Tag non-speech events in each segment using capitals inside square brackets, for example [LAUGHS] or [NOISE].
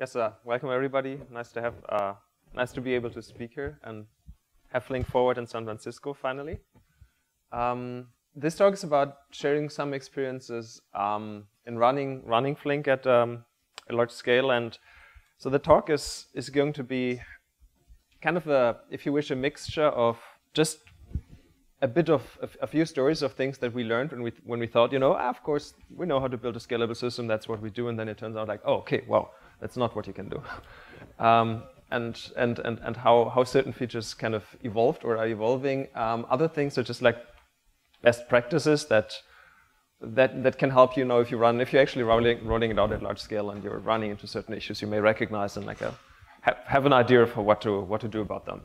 Yes, uh, welcome everybody. Nice to have, uh, nice to be able to speak here and have Flink Forward in San Francisco finally. Um, this talk is about sharing some experiences um, in running running Flink at um, a large scale, and so the talk is is going to be kind of a, if you wish, a mixture of just a bit of a, few stories of things that we learned when we when we thought, you know, ah, of course we know how to build a scalable system. That's what we do, and then it turns out like, oh, okay, well, that's not what you can do. [LAUGHS] Um, and, and, and, and how, how certain features kind of evolved or are evolving. Um, other things are just like best practices that, that, that can help you know if you run, if you're actually rolling, rolling it out at large scale and you're running into certain issues, you may recognize and like a, have, have an idea for what to, what to do about them.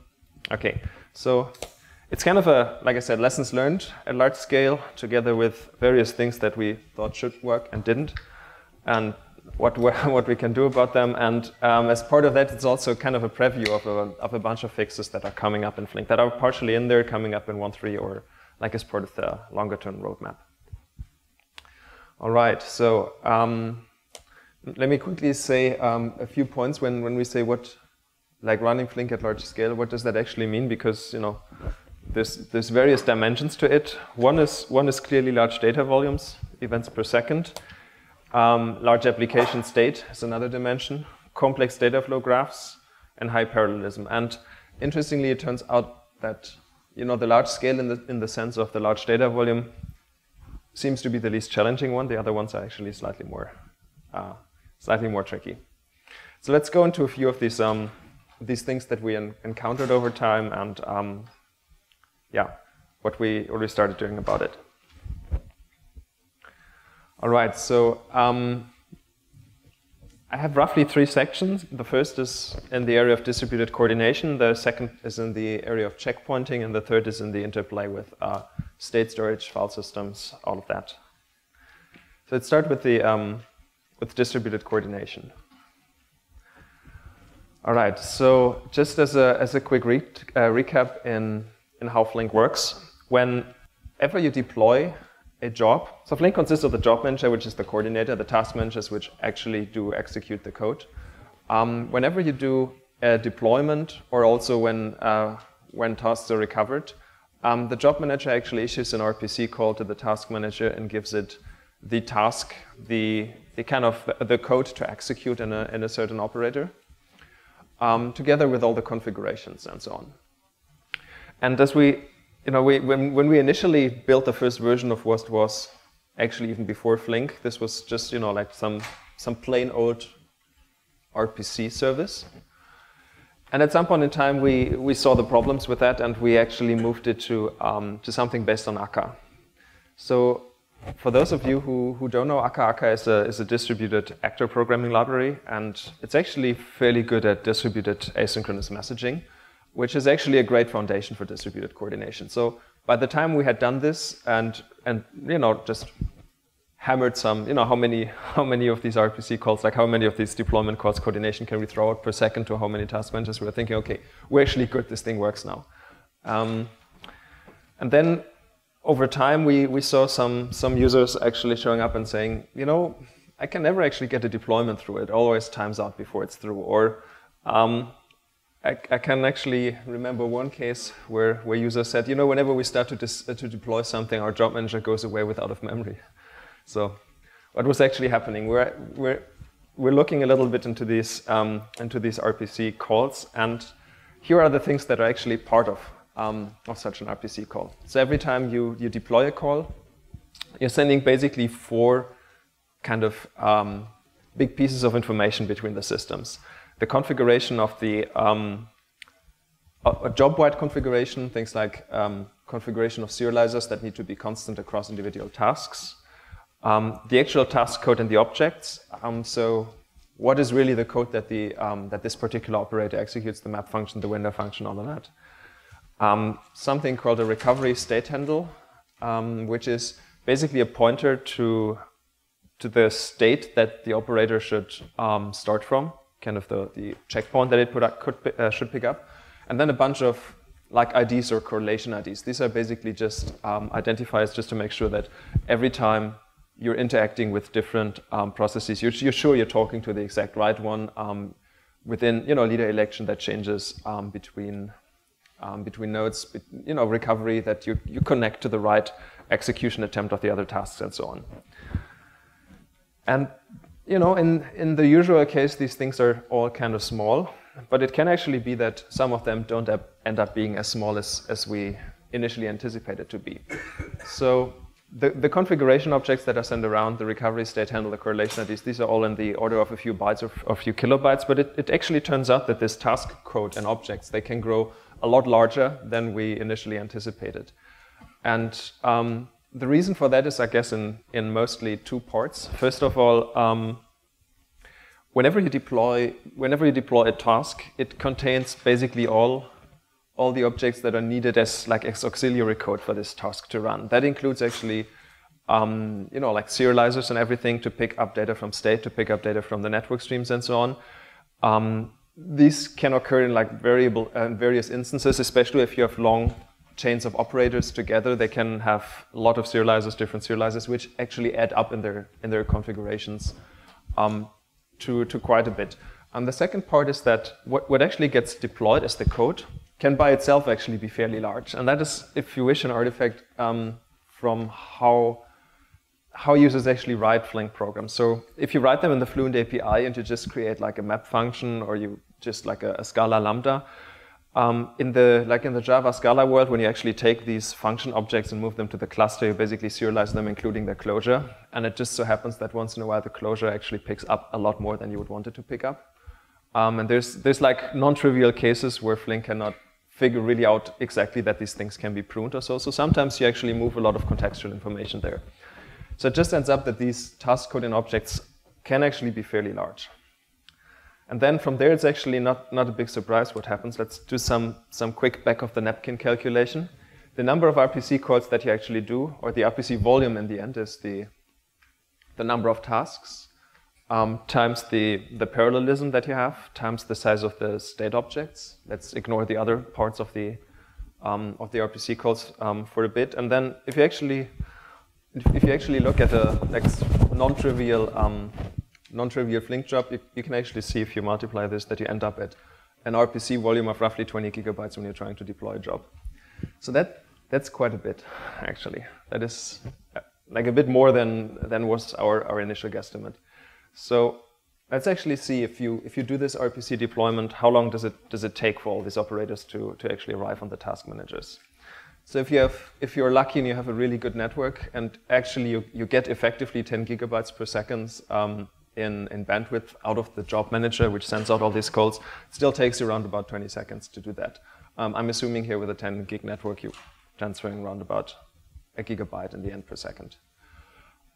Okay, so it's kind of a, like I said, lessons learned at large scale together with various things that we thought should work and didn't. And what, [LAUGHS] what we can do about them. And um, as part of that, it's also kind of a preview of a, of a bunch of fixes that are coming up in Flink that are partially in there, coming up in 1.3 or like as part of the longer term roadmap. All right, so um, let me quickly say um, a few points when, when we say what, like running Flink at large scale, what does that actually mean? Because, you know, there's, there's various dimensions to it. One is, one is clearly large data volumes, events per second. Um, large application state is another dimension, complex data flow graphs, and high parallelism. And interestingly, it turns out that you know the large scale in the in the sense of the large data volume seems to be the least challenging one. The other ones are actually slightly more uh, slightly more tricky. So let's go into a few of these um, these things that we encountered over time and um, yeah, what we already started doing about it. All right, so um, I have roughly three sections. The first is in the area of distributed coordination, the second is in the area of checkpointing, and the third is in the interplay with uh, state storage, file systems, all of that. So let's start with the um, with distributed coordination. All right, so just as a, as a quick re uh, recap in, in how Flink works, whenever you deploy a job. So Flink consists of the job manager, which is the coordinator, the task managers, which actually do execute the code. Um, whenever you do a deployment, or also when, uh, when tasks are recovered, um, the job manager actually issues an RPC call to the task manager and gives it the task, the, the kind of the code to execute in a, in a certain operator, um, together with all the configurations and so on. And as we you know, we, when, when we initially built the first version of what was actually even before Flink, this was just, you know, like some, some plain old RPC service. And at some point in time, we, we saw the problems with that, and we actually moved it to, um, to something based on Akka. So for those of you who, who don't know Akka, Akka is a, is a distributed actor programming library, and it's actually fairly good at distributed asynchronous messaging which is actually a great foundation for distributed coordination. So by the time we had done this and and you know just hammered some, you know, how many how many of these RPC calls, like how many of these deployment calls coordination can we throw out per second to how many task managers, we were thinking, okay, we're actually good, this thing works now. Um, and then over time, we, we saw some, some users actually showing up and saying, you know, I can never actually get a deployment through it. Always times out before it's through. Or um, I, I, can actually remember one case where, where users said, you know, whenever we start to, to deploy something, our job manager goes away with out of memory. So what was actually happening? We're, we're, we're looking a little bit into these, um, into these RPC calls, and here are the things that are actually part of, um, of such an RPC call. So every time you, you deploy a call, you're sending basically four kind of um, big pieces of information between the systems the configuration of the um, a job-wide configuration, things like um, configuration of serializers that need to be constant across individual tasks, um, the actual task code and the objects. Um, so what is really the code that, the, um, that this particular operator executes, the map function, the window function, all of that. Um, something called a recovery state handle, which is basically a pointer to, to the state that the operator should start from kind of the, the checkpoint that it up, could, uh, should pick up. And then a bunch of like IDs or correlation IDs. These are basically just um, identifiers just to make sure that every time you're interacting with different um, processes. You're, you're, sure you're talking to the exact right one. Um, within you know leader election that changes um, between um, between nodes, you know recovery that you, you connect to the right execution attempt of the other tasks and so on. And you know in in the usual case these things are all kind of small, but it can actually be that some of them don't end up being as small as as we initially anticipated to be. So the, the configuration objects that are sent around, the recovery state handle, the correlation IDs, these these are all in the order of a few bytes or a few kilobytes, but it, it actually turns out that this task code and objects, they can grow a lot larger than we initially anticipated. And um, the reason for that is, I guess, in, in mostly two parts. First of all, um, whenever you deploy whenever you deploy a task, it contains basically all all the objects that are needed as like as auxiliary code for this task to run. That includes actually, um, you know, like serializers and everything to pick up data from state, to pick up data from the network streams and so on. Um, these can occur in like variable uh, various instances, especially if you have long chains of operators together. They can have a lot of serializers, different serializers, which actually add up in their in their configurations um, to to quite a bit. And the second part is that what, what actually gets deployed as the code can by itself actually be fairly large. And that is, if you wish, an artifact um, from how, how users actually write Flink programs. So if you write them in the Fluent API and you just create like a map function or you just like a, a Scala Lambda, um, in the like in the Java Scala world, when you actually take these function objects and move them to the cluster, you basically serialize them, including their closure. And it just so happens that once in a while, the closure actually picks up a lot more than you would want it to pick up. Um, and there's there's like non-trivial cases where Flink cannot figure really out exactly that these things can be pruned or so. So sometimes you actually move a lot of contextual information there. So it just ends up that these task code and objects can actually be fairly large. And then from there, it's actually not, not a big surprise what happens. Let's do some, some quick back of the napkin calculation. The number of RPC calls that you actually do, or the RPC volume in the end, is the, the number of tasks um, times the, the parallelism that you have, times the size of the state objects. Let's ignore the other parts of the, um, of the RPC calls um, for a bit. And then if you actually, if you actually look at a like, non-trivial um, non-trivial Flink job, you, you, can actually see if you multiply this that you end up at an RPC volume of roughly 20 gigabytes when you're trying to deploy a job. So that that's quite a bit, actually. That is uh, like a bit more than, than was our, our initial guesstimate. So let's actually see if you if you do this RPC deployment, how long does it does it take for all these operators to, to actually arrive on the task managers? So if you have if you're lucky and you have a really good network and actually you, you get effectively 10 gigabytes per second um, in, in bandwidth out of the job manager, which sends out all these calls, still takes you around about 20 seconds to do that. Um, I'm assuming here with a 10 gig network, you're transferring around about a gigabyte in the end per second.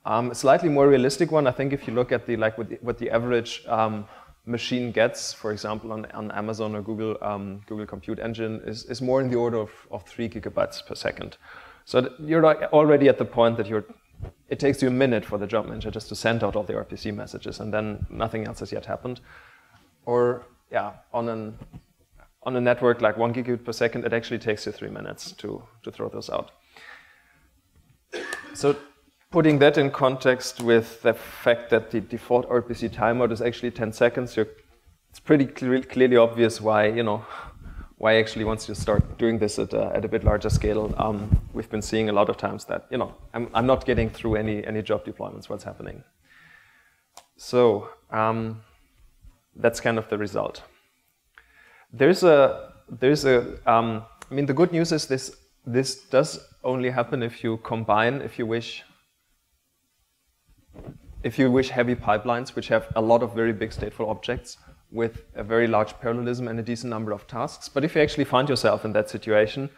Um, a slightly more realistic one, I think if you look at the like what the, what the average um, machine gets, for example, on, on Amazon or Google, um, Google Compute Engine, is, is more in the order of, of three gigabytes per second. So you're like already at the point that you're, it takes you a minute for the job manager just to send out all the RPC messages, and then nothing else has yet happened. Or yeah, on an on a network like one gigabit per second, it actually takes you three minutes to to throw those out. So Putting that in context with the fact that the default RPC timeout is actually 10 seconds, it's pretty clear, clearly obvious why, you know, why actually once you start doing this at a, at a bit larger scale, um, we've been seeing a lot of times that, you know, I'm, I'm not getting through any, any job deployments, what's happening. So um, that's kind of the result. There's a, there's a, um, I mean, the good news is this, this does only happen if you combine, if you wish, if you wish heavy pipelines, which have a lot of very big stateful objects with a very large parallelism and a decent number of tasks. But if you actually find yourself in that situation,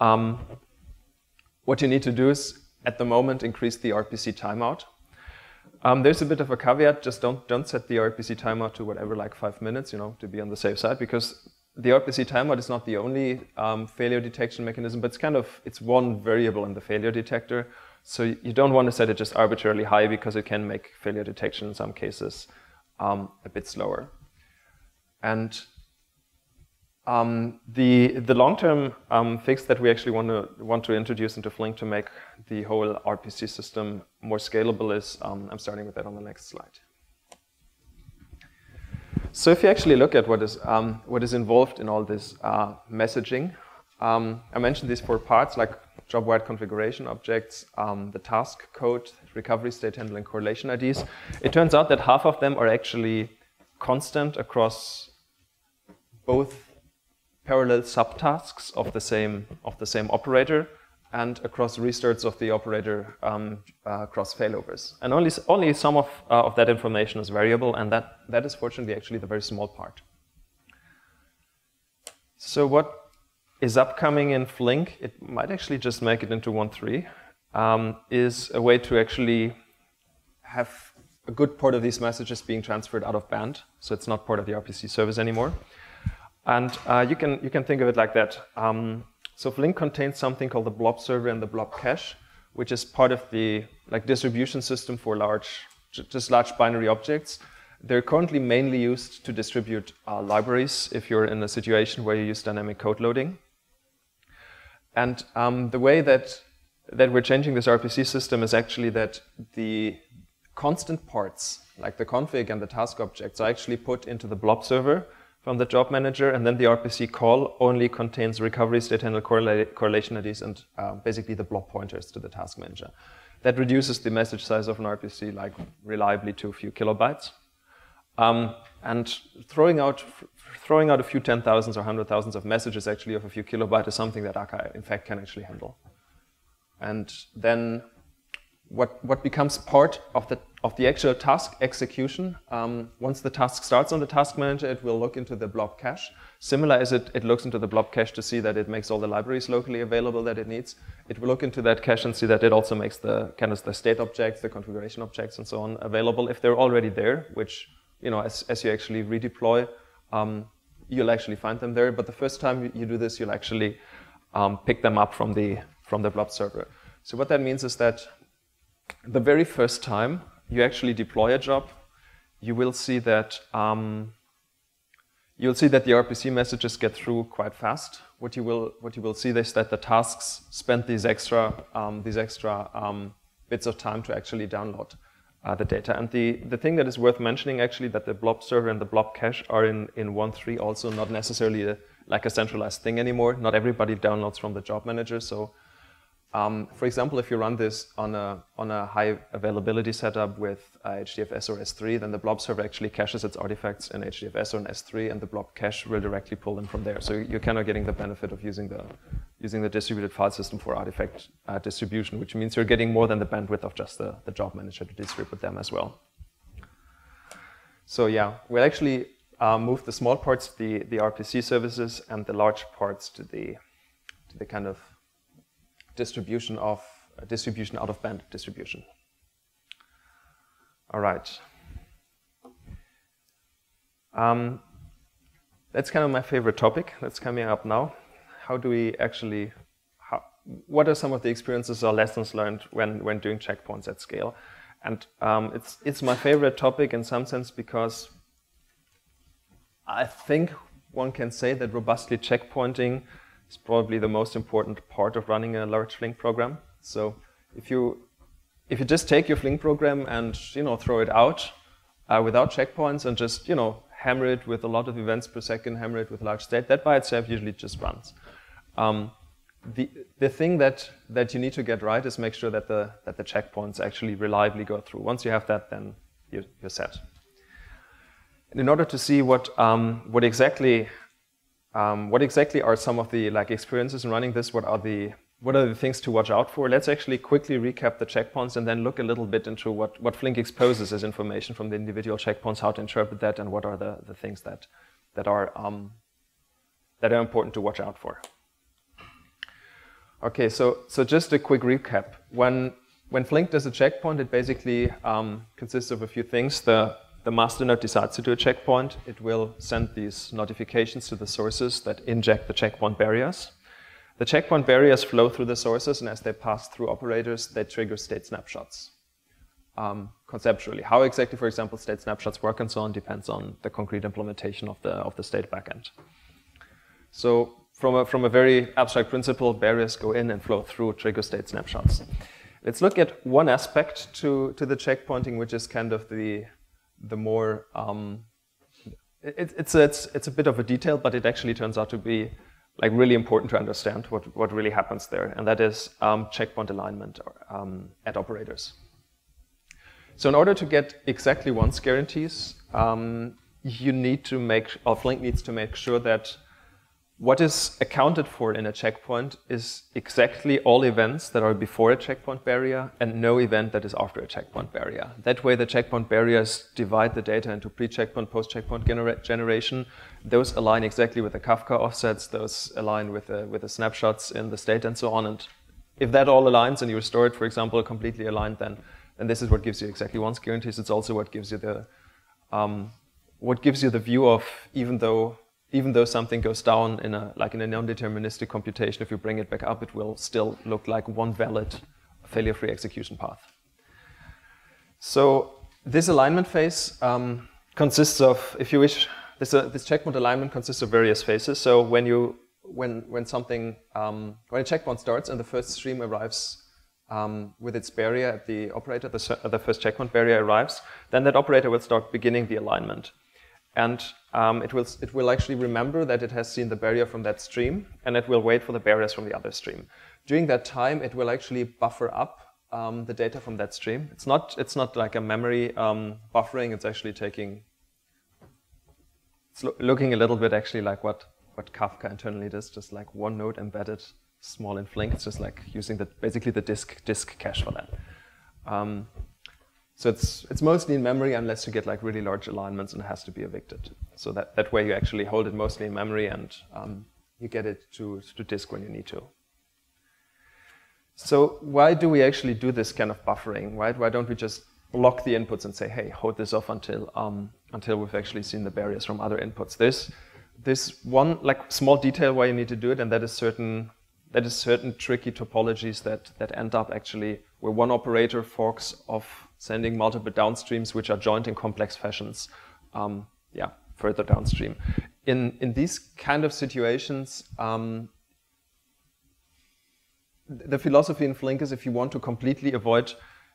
um, what you need to do is, at the moment, increase the RPC timeout. Um, there's a bit of a caveat, just don't, don't set the RPC timeout to whatever, like five minutes, you know, to be on the safe side, because the RPC timeout is not the only um, failure detection mechanism, but it's kind of, it's one variable in the failure detector. So you don't want to set it just arbitrarily high because it can make failure detection in some cases um, a bit slower. And um, the the long-term um, fix that we actually want to want to introduce into Flink to make the whole RPC system more scalable is, um, I'm starting with that on the next slide. So if you actually look at what is, um, what is involved in all this uh, messaging, um, I mentioned these four parts like job-wide configuration objects, um, the task code, recovery state handling correlation IDs. It turns out that half of them are actually constant across both parallel subtasks of the same of the same operator and across restarts of the operator um, uh, across failovers. And only only some of uh, of that information is variable, and that that is fortunately actually the very small part. So what is upcoming in Flink? It might actually just make it into 1.3. Um, is a way to actually have a good part of these messages being transferred out of band, so it's not part of the RPC service anymore. And uh, you, can, you can think of it like that. Um, so Flink contains something called the blob server and the blob cache, which is part of the like distribution system for large, just large binary objects. They're currently mainly used to distribute uh, libraries if you're in a situation where you use dynamic code loading. And um, the way that, that we're changing this RPC system is actually that the constant parts, like the config and the task objects, are actually put into the blob server, from the job manager, and then the RPC call only contains recovery state handle correla correlation IDs and uh, basically the blob pointers to the task manager. That reduces the message size of an RPC like reliably to a few kilobytes. Um, and throwing out, throwing out a few ten thousands or hundred thousands of messages actually of a few kilobytes is something that Akka in fact can actually handle. And then what, what becomes part of the, of the actual task execution. Um, once the task starts on the task manager, it will look into the blob cache. Similar as it, it looks into the blob cache to see that it makes all the libraries locally available that it needs. It will look into that cache and see that it also makes the kind of the state objects, the configuration objects, and so on available if they're already there, which, you know, as, as you actually redeploy, um, you'll actually find them there. But the first time you do this, you'll actually um, pick them up from the, from the blob server. So what that means is that the very first time you actually deploy a job, you will see that um, you'll see that the RPC messages get through quite fast. What you will what you will see is that the tasks spend these extra um, these extra um, bits of time to actually download uh, the data. And the the thing that is worth mentioning actually that the blob server and the blob cache are in in 1.3 also not necessarily a, like a centralized thing anymore. Not everybody downloads from the job manager, so um, for example, if you run this on a, on a high availability setup with uh, HDFS or S3, then the blob server actually caches its artifacts in HDFS or in S3, and the blob cache will directly pull them from there. So you're kind of getting the benefit of using the, using the distributed file system for artifact uh, distribution, which means you're getting more than the bandwidth of just the, the job manager to distribute them as well. So yeah, we'll actually uh, move the small parts to the, the RPC services and the large parts to the, to the kind of distribution of uh, distribution out of band distribution. All right. Um, that's kind of my favorite topic that's coming up now. How do we actually, how, what are some of the experiences or lessons learned when, when doing checkpoints at scale? And um, it's, it's my favorite topic in some sense because I think one can say that robustly checkpointing is probably the most important part of running a large Flink program. So if you if you just take your Flink program and you know throw it out uh, without checkpoints and just you know hammer it with a lot of events per second, hammer it with large state, that by itself usually just runs. Um, the the thing that that you need to get right is make sure that the that the checkpoints actually reliably go through. Once you have that, then you're, you're set. And in order to see what um, what exactly um, what exactly are some of the like experiences in running this? What are the what are the things to watch out for? Let's actually quickly recap the checkpoints and then look a little bit into what, what Flink exposes as information from the individual checkpoints, how to interpret that, and what are the, the things that, that, are, um, that are important to watch out for. Okay, so, so just a quick recap. When, when Flink does a checkpoint, it basically um, consists of a few things. The the master node decides to do a checkpoint, it will send these notifications to the sources that inject the checkpoint barriers. The checkpoint barriers flow through the sources, and as they pass through operators, they trigger state snapshots. Um, conceptually, how exactly, for example, state snapshots work and so on depends on the concrete implementation of the of the state backend. So, from a from a very abstract principle, barriers go in and flow through trigger state snapshots. let's look at one aspect to, to the checkpointing, which is kind of the, the more, um, it, it's, a, it's, it's a bit of a detail, but it actually turns out to be like really important to understand what, what really happens there, and that is um, checkpoint alignment um, at operators. So in order to get exactly once guarantees, um, you need to make, or Flink needs to make sure that what is accounted for in a checkpoint is exactly all events that are before a checkpoint barrier and no event that is after a checkpoint barrier. That way the checkpoint barriers divide the data into pre-checkpoint, post-checkpoint genera generation. Those align exactly with the Kafka offsets, those align with the, with the snapshots in the state and so on. And if that all aligns and you restore it, for example, completely aligned, then, then this is what gives you exactly once guarantees. It's also what gives you the, um, what gives you the view of even though even though something goes down in a like in a non-deterministic computation, if you bring it back up, it will still look like one valid failure-free execution path. So this alignment phase um, consists of, if you wish, this, uh, this checkpoint alignment consists of various phases. So when you when when something um, when a checkpoint starts and the first stream arrives um, with its barrier at the operator, the, the first checkpoint barrier arrives, then that operator will start beginning the alignment. And um, it, will, it will actually remember that it has seen the barrier from that stream, and it will wait for the barriers from the other stream. During that time, it will actually buffer up um, the data from that stream. It's not, it's not like a memory um, buffering, it's actually taking, it's lo looking a little bit actually like what, what Kafka internally does, just like one node embedded small in Flink. It's just like using the, basically the disk, disk cache for that. So it's, it's mostly in memory unless you get like really large alignments and it has to be evicted. So that, that way you actually hold it mostly in memory and um, you get it to, to disk when you need to. So why do we actually do this kind of buffering, right? Why don't we just block the inputs and say, hey, hold this off until, um, until we've actually seen the barriers from other inputs. There's, there's one like small detail why you need to do it, and that is certain that is certain tricky topologies that, that end up actually where one operator forks off sending multiple downstreams which are joined in complex fashions, um, yeah, further downstream. In, in these kind of situations, um, the philosophy in Flink is if you want to completely avoid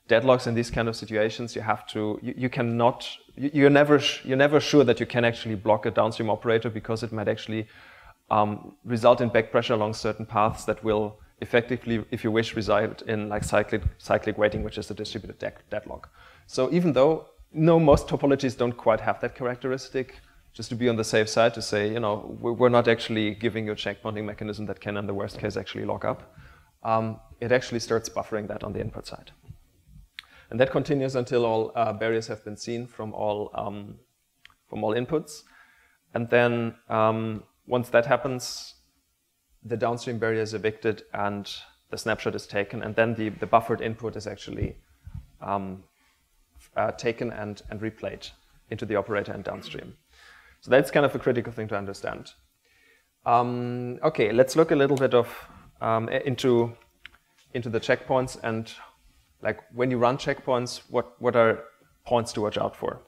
deadlocks in these kind of situations, you have to, you, you cannot, you, you're, never, you're never sure that you can actually block a downstream operator because it might actually um, result in back pressure along certain paths that will effectively, if you wish, reside in like cyclic, cyclic waiting, which is the distributed deadlock. So even though no, most topologies don't quite have that characteristic, just to be on the safe side to say, you know, we're not actually giving you a checkpointing mechanism that can, in the worst case, actually lock up. Um, it actually starts buffering that on the input side. And that continues until all uh, barriers have been seen from all, um, from all inputs. And then um, once that happens, the downstream barrier is evicted and the snapshot is taken, and then the, the buffered input is actually um, uh, taken and, and replayed into the operator and downstream. So that's kind of a critical thing to understand. Um, okay, let's look a little bit of um, into into the checkpoints and like when you run checkpoints, what what are points to watch out for?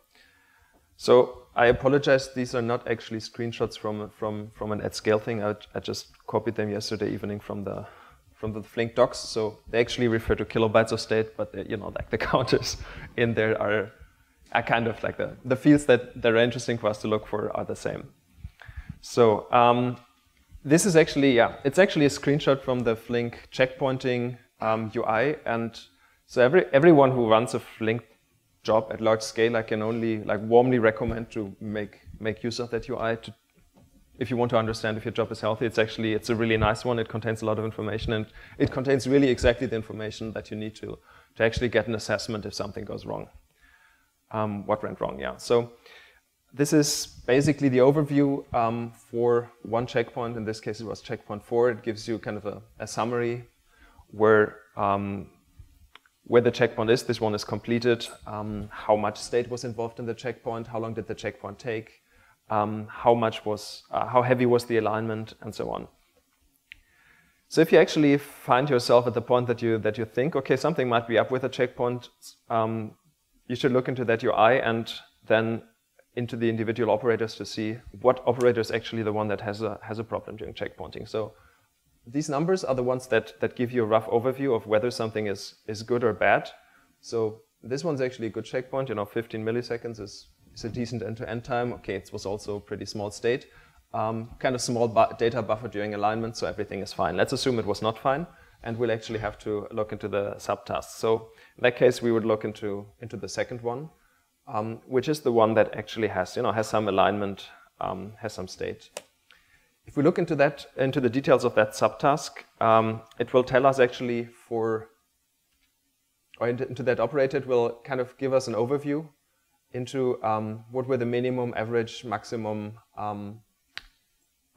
So I apologize. These are not actually screenshots from from from an at scale thing. I, I just copied them yesterday evening from the from the Flink docs. So they actually refer to kilobytes of state, but you know, like the [LAUGHS] counters in there are, are kind of like the the fields that that are interesting for us to look for are the same. So um, this is actually yeah, it's actually a screenshot from the Flink checkpointing um, UI, and so every everyone who runs a Flink job at large scale, I can only like warmly recommend to make make use of that UI to if you want to understand if your job is healthy, it's actually it's a really nice one. It contains a lot of information and it contains really exactly the information that you need to to actually get an assessment if something goes wrong. Um, what went wrong? Yeah. So this is basically the overview um, for one checkpoint. In this case, it was checkpoint four. It gives you kind of a, a summary where um, where the checkpoint is. This one is completed. Um, how much state was involved in the checkpoint? How long did the checkpoint take? Um, how much was, uh, how heavy was the alignment, and so on. So if you actually find yourself at the point that you that you think, okay, something might be up with a checkpoint, um, you should look into that UI and then into the individual operators to see what operator is actually the one that has a has a problem during checkpointing. So these numbers are the ones that, that give you a rough overview of whether something is, is good or bad. So this one's actually a good checkpoint. You know, 15 milliseconds is, is a decent end-to-end time. Okay, it was also a pretty small state. Um, kind of small bu data buffer during alignment, so everything is fine. Let's assume it was not fine, and we'll actually have to look into the subtasks. So in that case, we would look into, into the second one, um, which is the one that actually has, you know, has some alignment, um, has some state. If we look into that, into the details of that subtask, um, it will tell us actually for, or into that operator, it will kind of give us an overview into um, what were the minimum, average, maximum um,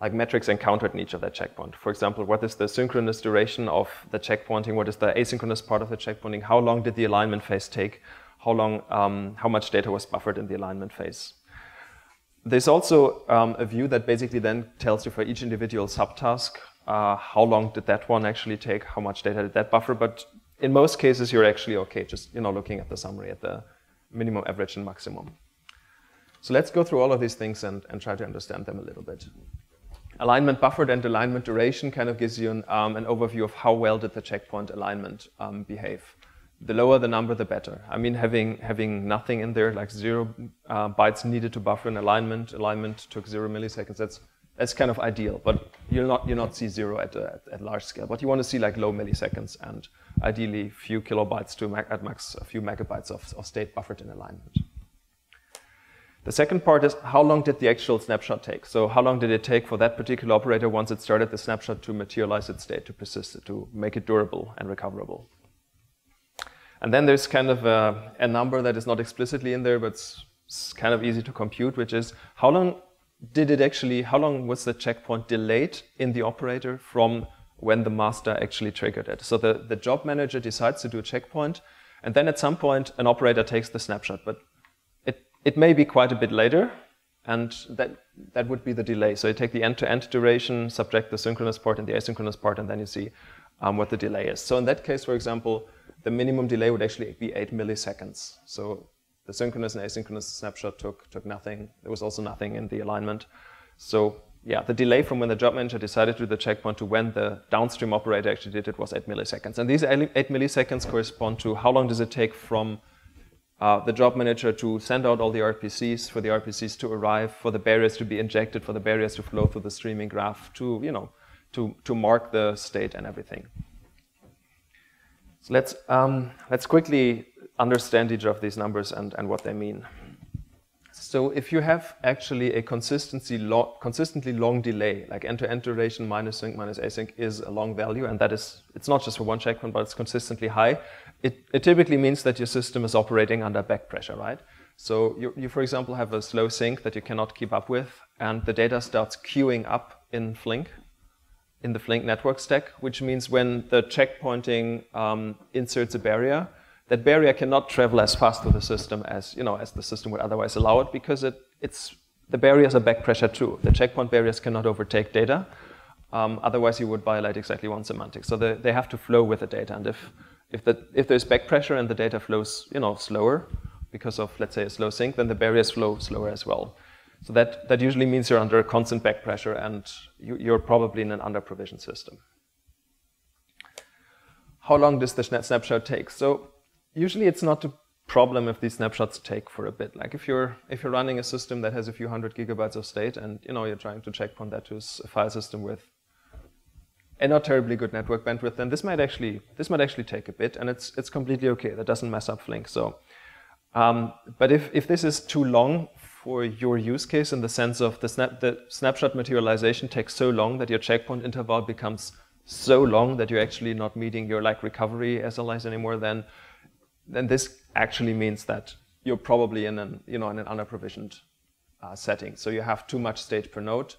like metrics encountered in each of that checkpoint. For example, what is the synchronous duration of the checkpointing? What is the asynchronous part of the checkpointing? How long did the alignment phase take? How long, um, how much data was buffered in the alignment phase? There's also um, a view that basically then tells you for each individual subtask, uh, how long did that one actually take? How much data did that buffer? But in most cases, you're actually okay, just you know, looking at the summary at the minimum, average, and maximum. So let's go through all of these things and, and try to understand them a little bit. Alignment buffered and alignment duration kind of gives you an, um, an overview of how well did the checkpoint alignment um, behave. The lower the number, the better. I mean, having having nothing in there, like zero uh, bytes needed to buffer an alignment, alignment took zero milliseconds. That's that's kind of ideal, but you'll not you'll not see zero at, at, at large scale. But you want to see like low milliseconds and ideally few kilobytes to at max a few megabytes of, of state buffered in alignment. The second part is how long did the actual snapshot take? So how long did it take for that particular operator once it started the snapshot to materialize its state, to persist it, to make it durable and recoverable? And then there's kind of a, a number that is not explicitly in there, but it's, it's kind of easy to compute, which is how long did it actually, how long was the checkpoint delayed in the operator from when the master actually triggered it? So the, the job manager decides to do a checkpoint, and then at some point an operator takes the snapshot. But it it may be quite a bit later, and that, that would be the delay. So you take the end-to-end -end duration, subtract the synchronous part and the asynchronous part, and then you see um, what the delay is. So in that case, for example, the minimum delay would actually be 8 milliseconds. So the synchronous and asynchronous snapshot took, took nothing. There was also nothing in the alignment. So yeah, the delay from when the job manager decided to do the checkpoint to when the downstream operator actually did it was 8 milliseconds. And these 8 milliseconds correspond to how long does it take from uh, the job manager to send out all the RPCs, for the RPCs to arrive, for the barriers to be injected, for the barriers to flow through the streaming graph, to, you know, to, to mark the state and everything. So let's, um, let's quickly understand each of these numbers and, and what they mean. So if you have actually a consistency lo consistently long delay, like end-to-end -end duration minus sync minus async is a long value, and that is, it's not just for one checkpoint, but it's consistently high, it, it typically means that your system is operating under back pressure, right? So you, you, for example, have a slow sink that you cannot keep up with, and the data starts queuing up in Flink, in the Flink network stack, which means when the checkpointing um, inserts a barrier, that barrier cannot travel as fast through the system as, you know, as the system would otherwise allow it because it, it's, the barriers are back pressure too. The checkpoint barriers cannot overtake data. Um, otherwise, you would violate exactly one semantic. So they, they have to flow with the data. And if if, the, if there's back pressure and the data flows you know, slower because of, let's say, a slow sink, then the barriers flow slower as well. So that, that usually means you're under constant back pressure and you, are probably in an under-provisioned system. How long does the snapshot take? So usually it's not a problem if these snapshots take for a bit. Like if you're, if you're running a system that has a few hundred gigabytes of state and you know, you're trying to checkpoint that to a file system with and not terribly good network bandwidth, then this might actually this might actually take a bit, and it's it's completely okay. That doesn't mess up Flink. So, um, but if if this is too long for your use case in the sense of the snap the snapshot materialization takes so long that your checkpoint interval becomes so long that you're actually not meeting your like recovery SLIs anymore, then then this actually means that you're probably in an you know in an underprovisioned uh, setting. So you have too much state per node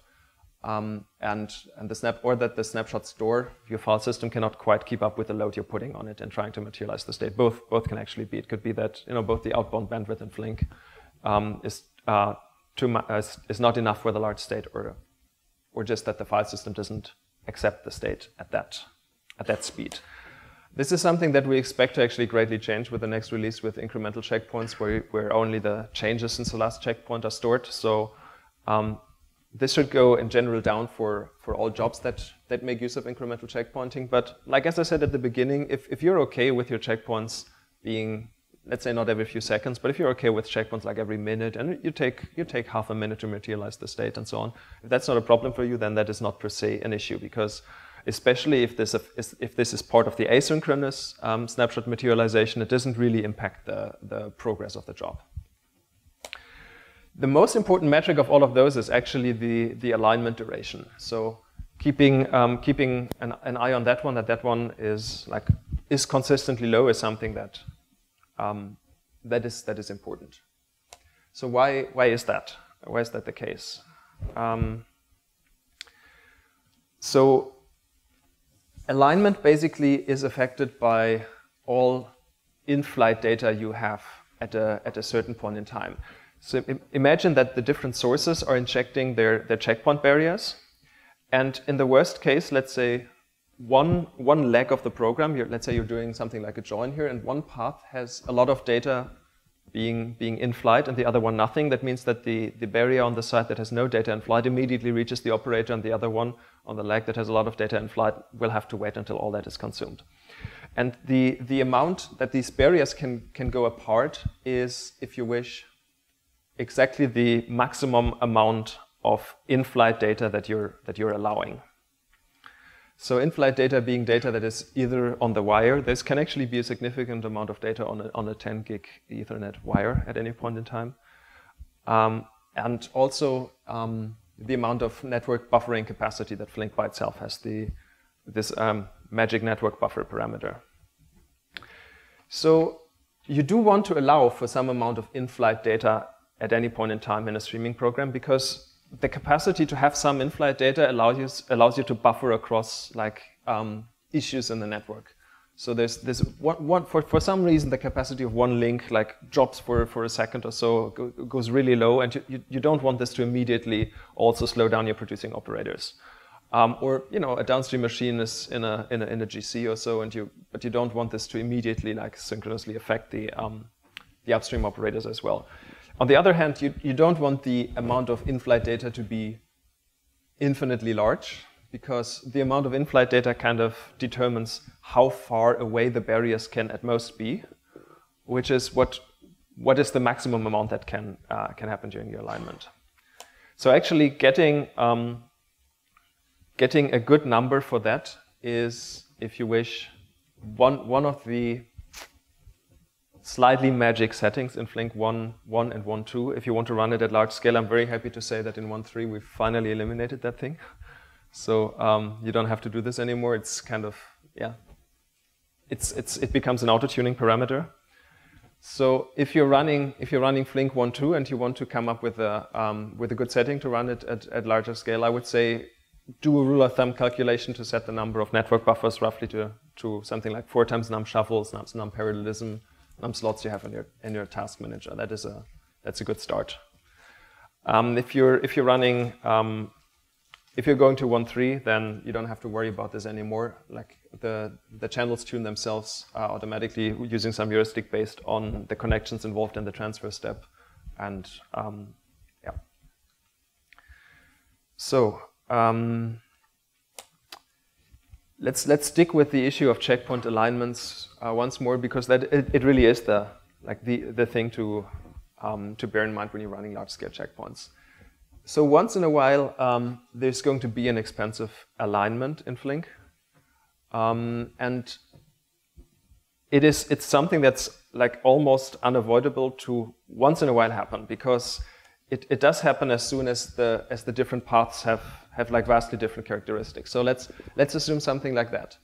um, and, and the snap or that the snapshot store, your file system cannot quite keep up with the load you're putting on it and trying to materialize the state. Both both can actually be. It could be that you know both the outbound bandwidth and Flink um, is uh, uh, is not enough for the large state, or or just that the file system doesn't accept the state at that at that speed. This is something that we expect to actually greatly change with the next release with incremental checkpoints, where where only the changes since the last checkpoint are stored. So um, this should go in general down for, for all jobs that, that make use of incremental checkpointing. But like as I said at the beginning, if, if you're okay with your checkpoints being, let's say not every few seconds, but if you're okay with checkpoints like every minute and you take, you take half a minute to materialize the state and so on, if that's not a problem for you, then that is not per se an issue because especially if this, is, if this is part of the asynchronous um, snapshot materialization, it doesn't really impact the, the progress of the job. The most important metric of all of those is actually the, the alignment duration. So keeping, um, keeping an, an, eye on that one, that that one is, like, is consistently low is something that, um, that, is, that is important. So why, why is that? Why is that the case? Um, so alignment basically is affected by all in-flight data you have at a, at a certain point in time. So imagine that the different sources are injecting their, their checkpoint barriers. And in the worst case, let's say one, one leg of the program, let's say you're doing something like a join here, and one path has a lot of data being, being in flight and the other one nothing. That means that the, the barrier on the side that has no data in flight immediately reaches the operator, and the other one on the leg that has a lot of data in flight will have to wait until all that is consumed. And the, the amount that these barriers can, can go apart is, if you wish, exactly the maximum amount of in-flight data that you're, that you're allowing. So in-flight data being data that is either on the wire, this can actually be a significant amount of data on a, on a 10 gig Ethernet wire at any point in time. Um, and also um, the amount of network buffering capacity that Flink by itself has, the, this um, magic network buffer parameter. So you do want to allow for some amount of in-flight data at any point in time in a streaming program because the capacity to have some in-flight data allows you, allows you to buffer across like um, issues in the network. So there's, for, for some reason the capacity of one link like drops for, for a second or so, go, goes really low and you, you, you, don't want this to immediately also slow down your producing operators. Um, or you know a downstream machine is in a, in a, in a GC or so, and you but you don't want this to immediately like synchronously affect the um, the upstream operators as well. On the other hand, you, you don't want the amount of in-flight data to be infinitely large because the amount of in-flight data kind of determines how far away the barriers can at most be, which is what, what is the maximum amount that can, uh, can happen during your alignment. So actually getting, um, getting a good number for that is, if you wish, one, one of the slightly magic settings in Flink 1, 1 and 1.2. If you want to run it at large scale, I'm very happy to say that in 1.3 we've finally eliminated that thing. [LAUGHS] So um, you don't have to do this anymore. It's kind of, yeah, it's, it's, it becomes an auto-tuning parameter. So if you're running if you're running Flink 1.2 and you want to come up with a um, with a good setting to run it at, at larger scale, I would say do a rule of thumb calculation to set the number of network buffers roughly to to something like four times num shuffles, num, num parallelism, um, slots you have in your in your task manager. That is a that's a good start. Um, if you're if you're running um, if you're going to 1.3, then you don't have to worry about this anymore. Like the the channels tune themselves uh, automatically using some heuristic based on the connections involved in the transfer step, and um, yeah. So. Let's let's stick with the issue of checkpoint alignments uh, once more because that it, it, really is the like the the thing to um, to bear in mind when you're running large scale checkpoints. So once in a while, um, there's going to be an expensive alignment in Flink, um, and it is it's something that's like almost unavoidable to once in a while happen because it, it does happen as soon as the as the different paths have have like vastly different characteristics. So let's let's assume something like that.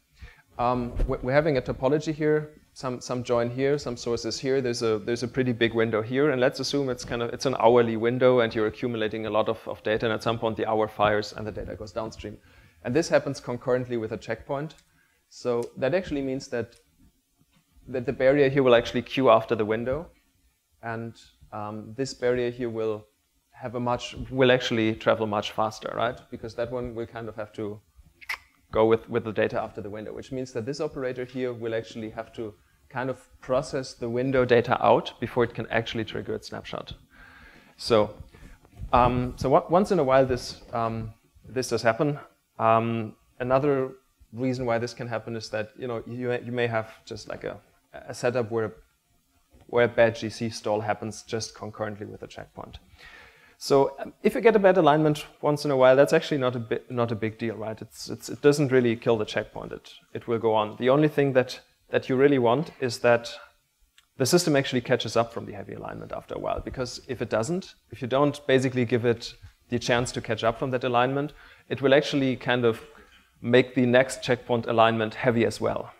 Um, we're having a topology here, some some join here, some sources here. There's a there's a pretty big window here, and let's assume it's kind of it's an hourly window, and you're accumulating a lot of, of data, and at some point the hour fires and the data goes downstream. And this happens concurrently with a checkpoint. So that actually means that that the barrier here will actually queue after the window, and um, this barrier here will have a much will actually travel much faster, right? Because that one will kind of have to go with, with the data after the window, which means that this operator here will actually have to kind of process the window data out before it can actually trigger its snapshot. So Um, so once in a while, this um, this does happen. Um, another reason why this can happen is that you know you, you may have just like a, a setup where where a bad GC stall happens just concurrently with a checkpoint. So um, if you get a bad alignment once in a while, that's actually not a not a big deal, right? It's, it's, it doesn't really kill the checkpoint. It, it will go on. The only thing that, that you really want is that the system actually catches up from the heavy alignment after a while. Because if it doesn't, if you don't basically give it the chance to catch up from that alignment, it will actually kind of make the next checkpoint alignment heavy as well.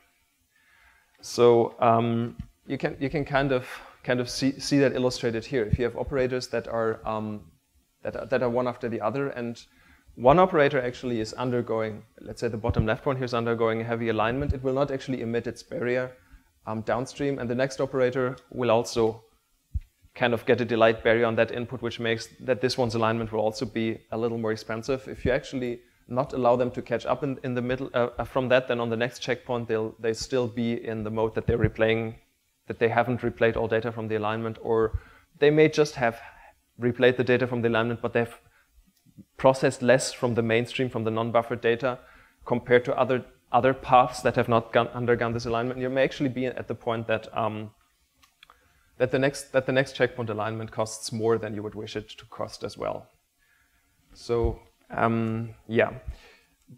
So um, you can you can kind of kind of see, see that illustrated here. If you have operators that are, um, that are, that are one after the other, and one operator actually is undergoing, let's say the bottom left one here is undergoing a heavy alignment, it will not actually emit its barrier um, downstream, and the next operator will also kind of get a delayed barrier on that input, which makes that this one's alignment will also be a little more expensive. If you actually not allow them to catch up in, in the middle uh, uh from that, then on the next checkpoint they'll they still be in the mode that they're replaying that they haven't replayed all data from the alignment, or they may just have replayed the data from the alignment, but they've processed less from the mainstream, from the non-buffered data, compared to other other paths that have not gone, undergone this alignment. You may actually be at the point that um, that the next that the next checkpoint alignment costs more than you would wish it to cost as well. So um, yeah,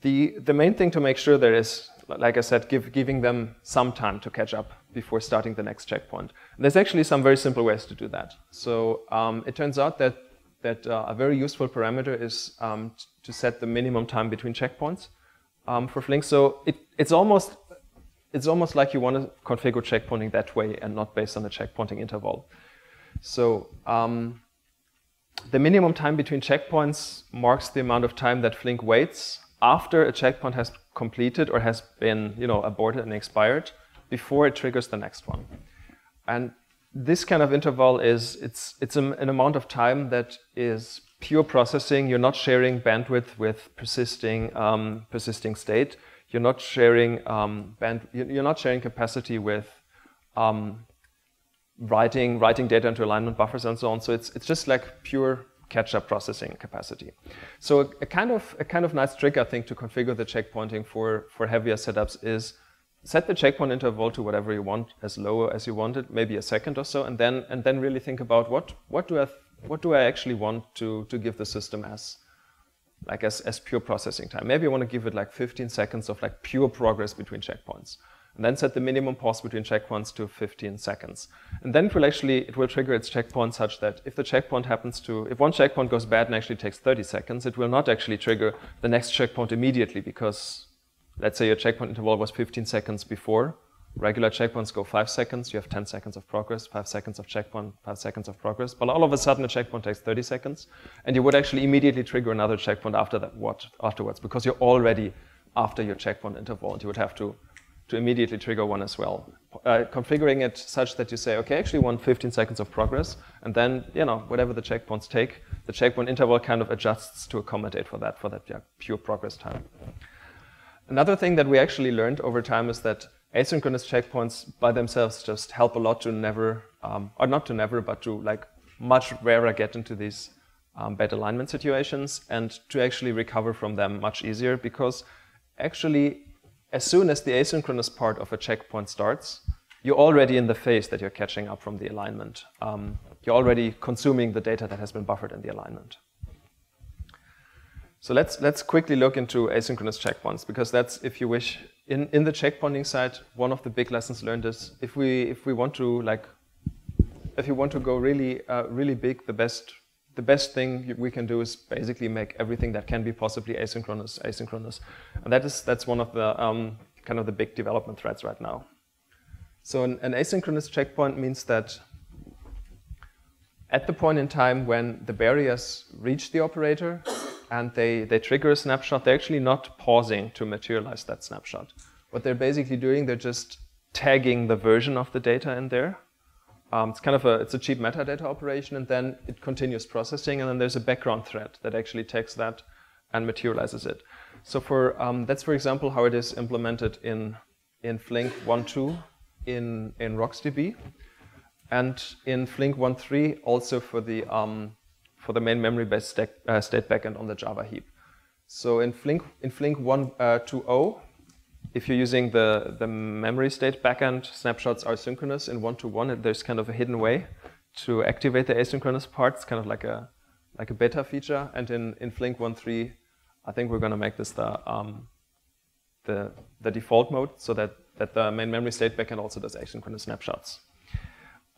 the the main thing to make sure there is like I said, give, giving them some time to catch up before starting the next checkpoint. And there's actually some very simple ways to do that. So um, it turns out that, that uh, a very useful parameter is um, to set the minimum time between checkpoints um, for Flink. So it, it's, almost, it's almost like you want to configure checkpointing that way and not based on the checkpointing interval. So um, the minimum time between checkpoints marks the amount of time that Flink waits after a checkpoint has completed or has been you know, aborted and expired before it triggers the next one. And this kind of interval is it's, it's an amount of time that is pure processing. You're not sharing bandwidth with persisting, um, persisting state. You're not sharing um, band, you're not sharing capacity with um, writing, writing data into alignment buffers and so on. So it's, it's just like pure catch-up processing capacity. So a, a, kind of a kind of nice trick, I think, to configure the checkpointing for, for heavier setups is set the checkpoint interval to whatever you want, as low as you want it, maybe a second or so, and then and then really think about what what do I what do I actually want to to give the system as like as, as pure processing time. Maybe I want to give it like 15 seconds of like pure progress between checkpoints and then set the minimum pause between checkpoints to 15 seconds. And then it will actually, it will trigger its checkpoint such that if the checkpoint happens to, if one checkpoint goes bad and actually takes 30 seconds, it will not actually trigger the next checkpoint immediately because let's say your checkpoint interval was 15 seconds before. Regular checkpoints go five seconds, you have 10 seconds of progress, five seconds of checkpoint, five seconds of progress. But all of a sudden a checkpoint takes 30 seconds and you would actually immediately trigger another checkpoint after that, what, afterwards, because you're already after your checkpoint interval and you would have to to immediately trigger one as well. Uh, configuring it such that you say, okay, I actually want 15 seconds of progress, and then, you know, whatever the checkpoints take, the checkpoint interval kind of adjusts to accommodate for that, for that yeah, pure progress time. Another thing that we actually learned over time is that asynchronous checkpoints by themselves just help a lot to never, um, or not to never, but to like much rarer get into these um, bad alignment situations and to actually recover from them much easier because actually as soon as the asynchronous part of a checkpoint starts, you're already in the phase that you're catching up from the alignment. Um, you're already consuming the data that has been buffered in the alignment. So let's, let's quickly look into asynchronous checkpoints because that's, if you wish, in, in the checkpointing side, one of the big lessons learned is if we, if we want to like, if you want to go really, uh, really big, the best the best thing we can do is basically make everything that can be possibly asynchronous asynchronous, and that is that's one of the um, kind of the big development threads right now. So an, an asynchronous checkpoint means that at the point in time when the barriers reach the operator and they, they trigger a snapshot, they're actually not pausing to materialize that snapshot. What they're basically doing, they're just tagging the version of the data in there um, it's kind of a it's a cheap metadata operation, and then it continues processing, and then there's a background thread that actually takes that and materializes it. So for um, that's for example how it is implemented in in Flink 1.2 in in RocksDB, and in Flink 1.3 also for the um, for the main memory-based uh, state backend on the Java heap. So in Flink, in Flink 1.2.0, uh, if you're using the, the memory state backend, snapshots are synchronous in one-to-one. There's kind of a hidden way to activate the asynchronous parts, kind of like a like a beta feature. And in, in Flink 1.3, I think we're going to make this the, um, the, the default mode so that, that the main memory state backend also does asynchronous snapshots.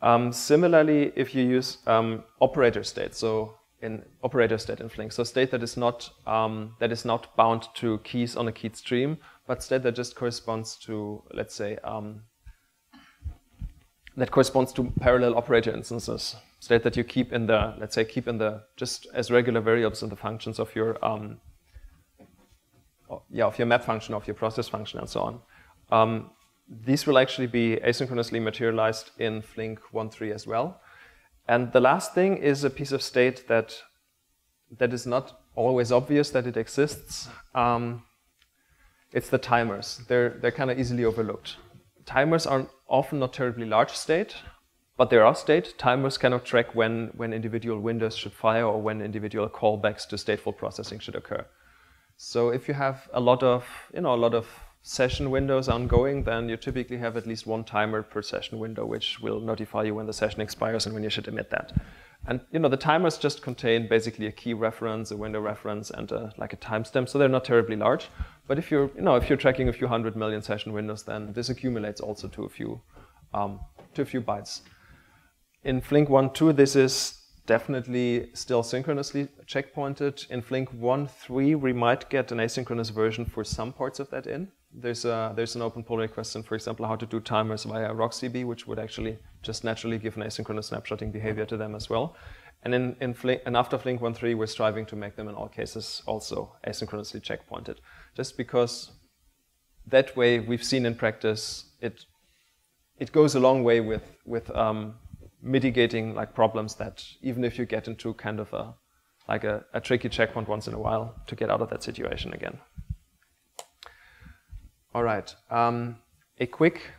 Um, similarly, if you use um, operator state, so in operator state in Flink, so state that is not um, that is not bound to keys on a keyed stream, but state that just corresponds to, let's say, um, that corresponds to parallel operator instances. State that you keep in the, let's say, keep in the just as regular variables in the functions of your, um, yeah, of your map function, of your process function, and so on. Um, these will actually be asynchronously materialized in Flink 1.3 as well. And the last thing is a piece of state that that is not always obvious that it exists. Um, it's the timers. They're, they're kind of easily overlooked. Timers are often not terribly large state, but they are state. Timers cannot track when, when individual windows should fire or when individual callbacks to stateful processing should occur. So if you have a lot of, you know, a lot of session windows ongoing, then you typically have at least one timer per session window, which will notify you when the session expires and when you should emit that. And you know the timers just contain basically a key reference, a window reference, and a, like a timestamp, so they're not terribly large. But if you're, you know, if you're tracking a few hundred million session windows, then this accumulates also to a few, um, to a few bytes. In Flink 1.2, this is definitely still synchronously checkpointed. In Flink 1.3, we might get an asynchronous version for some parts of that in there's, a, there's an open pull request for example, how to do timers via RocksDB, which would actually just naturally give an asynchronous snapshotting behavior to them as well. And, in, in Flink, and after Flink 1.3, we're striving to make them in all cases also asynchronously checkpointed. Just because that way we've seen in practice it, it goes a long way with, with um, mitigating like problems that even if you get into kind of a, like a, a tricky checkpoint once in a while to get out of that situation again. All right. Um, a quick,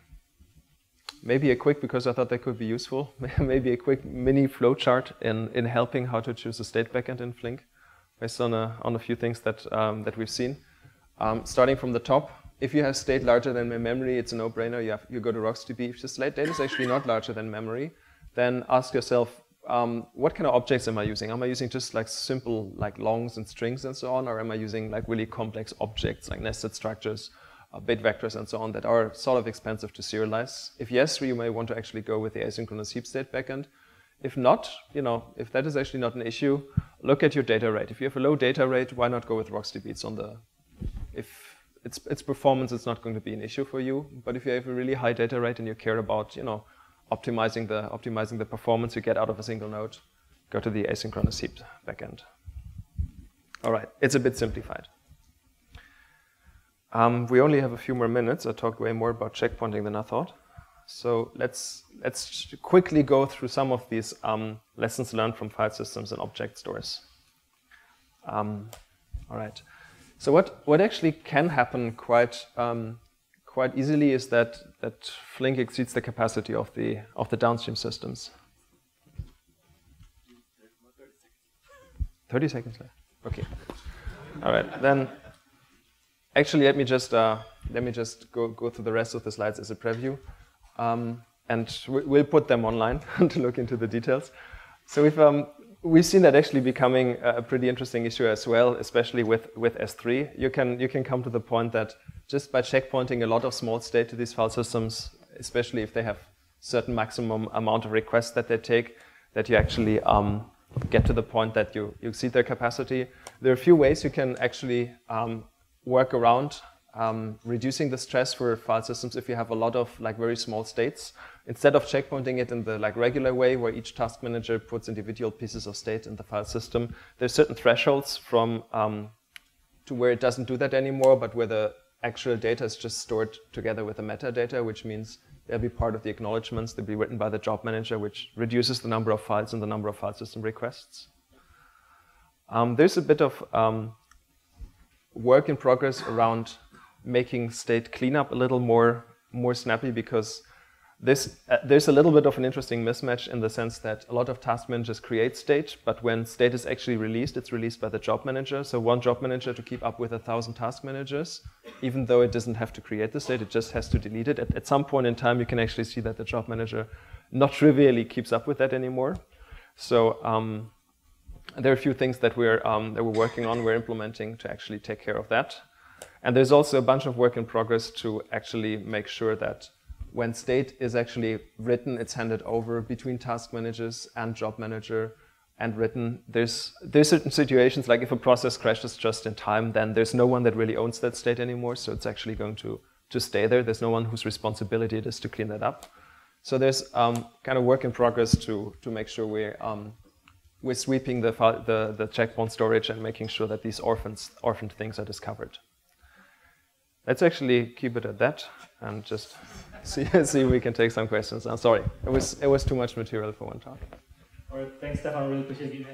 maybe a quick, because I thought that could be useful, [LAUGHS] maybe a quick mini flowchart in, in helping how to choose a state backend in Flink, based on a, on a few things that, um, that we've seen. Um, starting from the top, if you have state larger than memory, it's a no-brainer. You, have, you go to RocksDB. If the state data is actually not larger than memory, then ask yourself, um, what kind of objects am I using? Am I using just like simple like longs and strings and so on, or am I using like really complex objects like nested structures uh, bit vectors and so on that are sort of expensive to serialize? If yes, you may want to actually go with the asynchronous heap state backend. If not, you know, if that is actually not an issue, look at your data rate. If you have a low data rate, why not go with RocksDB? It's on the, if its its performance is not going to be an issue for you. But if you have a really high data rate and you care about, you know, optimizing the optimizing the performance you get out of a single node, go to the asynchronous heap backend. All right, it's a bit simplified. Um, we only have a few more minutes. I talked way more about checkpointing than I thought. So let's, let's quickly go through some of these um, lessons learned from file systems and object stores. Um, all right. So what, what actually can happen quite, um, quite easily is that, that Flink exceeds the capacity of the, of the downstream systems. 30 seconds left. Okay. All right. Then Actually, let me just uh, let me just go go through the rest of the slides as a preview, um, and we'll put them online [LAUGHS] to look into the details. So we've um, we've seen that actually becoming a pretty interesting issue as well, especially with with S3. You can you can come to the point that just by checkpointing a lot of small state to these file systems, especially if they have certain maximum amount of requests that they take, that you actually um, get to the point that you, you exceed their capacity. There are a few ways you can actually um, work around um, reducing the stress for file systems if you have a lot of like very small states. Instead of checkpointing it in the like regular way where each task manager puts individual pieces of state in the file system, there's certain thresholds from um, to where it doesn't do that anymore, but where the actual data is just stored together with the metadata, which means they'll be part of the acknowledgements, they'll be written by the job manager, which reduces the number of files and the number of file system requests. Um, there's a bit of um, work in progress around making state cleanup a little more more snappy because this, uh, there's a little bit of an interesting mismatch in the sense that a lot of task managers create state, but when state is actually released, it's released by the job manager. So one job manager to keep up with a thousand task managers, even though it doesn't have to create the state, it just has to delete it. At, at some point in time, you can actually see that the job manager not trivially keeps up with that anymore. So um, there are a few things that we're, um, that we're working on, we're implementing to actually take care of that. And there's also a bunch of work in progress to actually make sure that when state is actually written, it's handed over between task managers and job manager and written. There's, there's certain situations, like if a process crashes just in time, then there's no one that really owns that state anymore, so it's actually going to, to stay there. There's no one whose responsibility it is to clean that up. So there's um, kind of work in progress to, to make sure we're, um, we're sweeping the, the, the checkpoint storage and making sure that these orphans, orphaned things are discovered. Let's actually keep it at that and just see, [LAUGHS] see if we can take some questions. I'm sorry, it was, it was too much material for one talk. All right, thanks, Stephan. Really appreciate you.